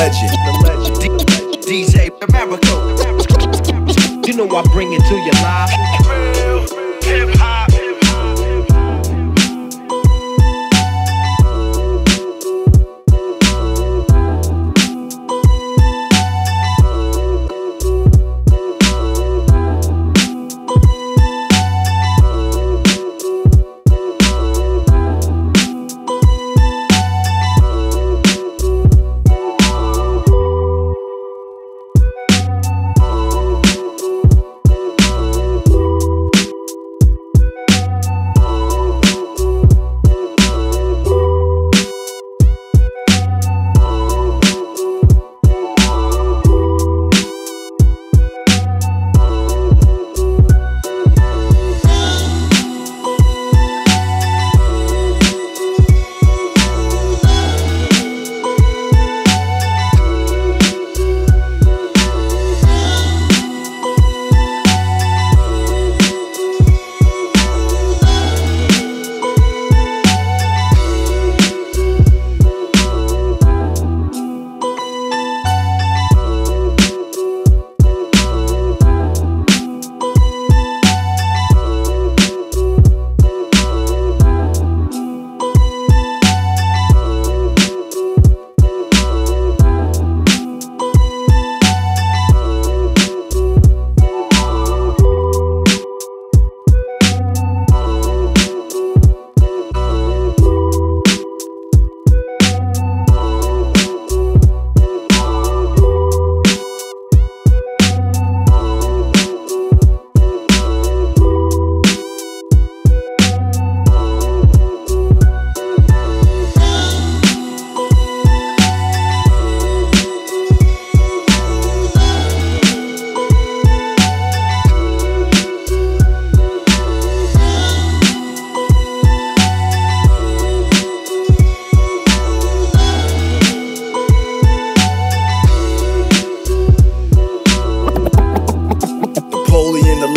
legend. DJ Amerigo. You know I bring it to your live. Real hip hop.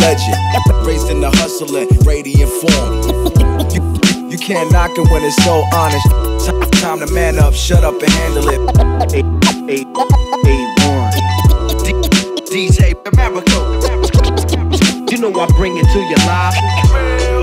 Legend, raised in the hustling, radiant form. You, you can't knock it when it's so honest. Ti- Time to man up, shut up and handle it. Eight, one. D- DJ Amerigo. You know I bring it to you live.